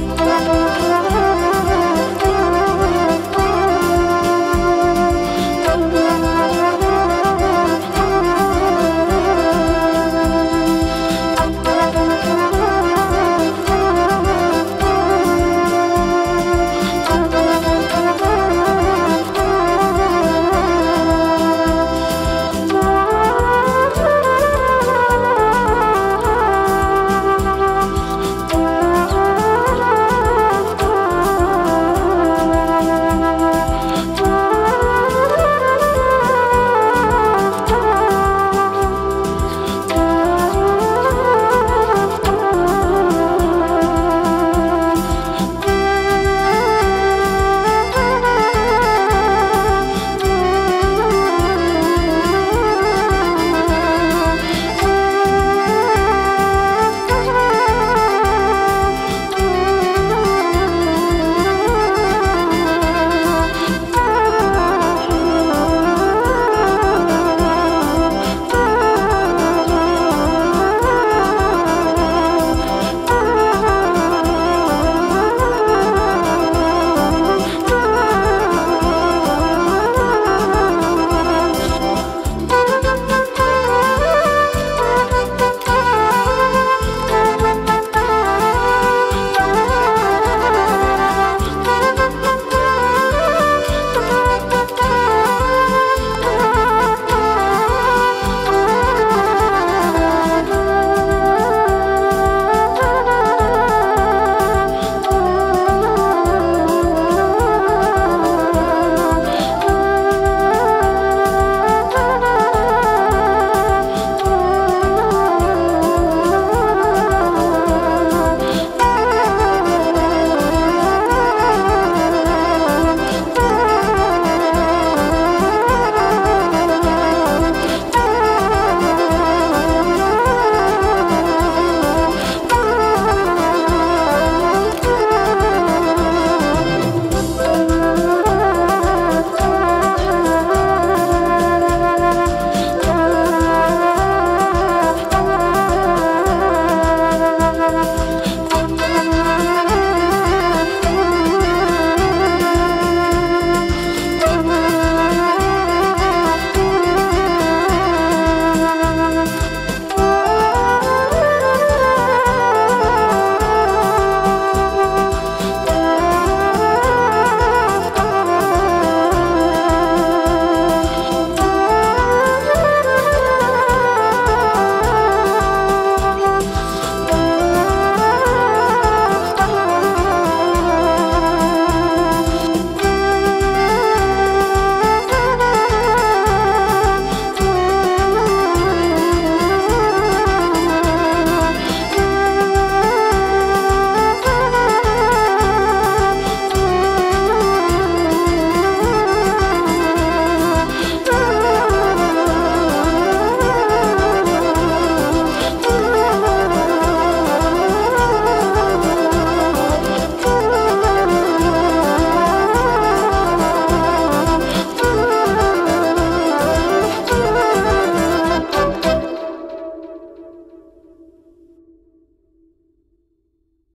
Música